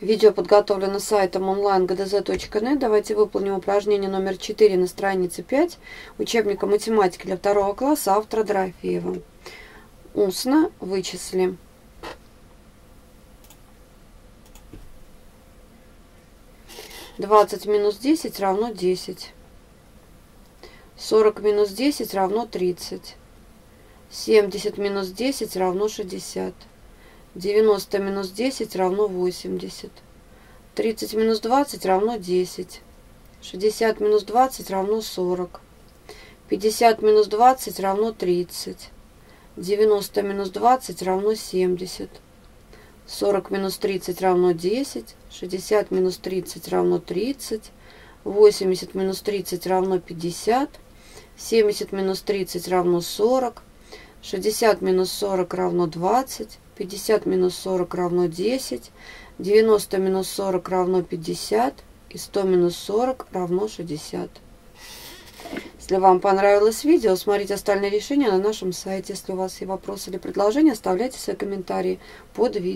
Видео подготовлено сайтом online.gdz.net. Давайте выполним упражнение номер 4 на странице 5 учебника математики для второго класса автора Дорофеева. Устно вычислим. Двадцать минус десять равно десять. Сорок минус десять равно тридцать. Семьдесят минус десять равно шестьдесят. 90 минус 10 равно 80. 30 минус 20 равно 10. 60 минус 20 равно 40. 50 минус 20 равно 30. 90 минус 20 равно 70. 40 минус 30 равно 10. 60 минус 30 равно 30. 80 минус 30 равно 50. 70 минус 30 равно 40. 60 минус 40 равно 20. 50 минус 40 равно 10, 90 минус 40 равно 50 и 100 минус 40 равно 60. Если вам понравилось видео, смотрите остальные решения на нашем сайте. Если у вас есть вопросы или предложения, оставляйте свои комментарии под видео.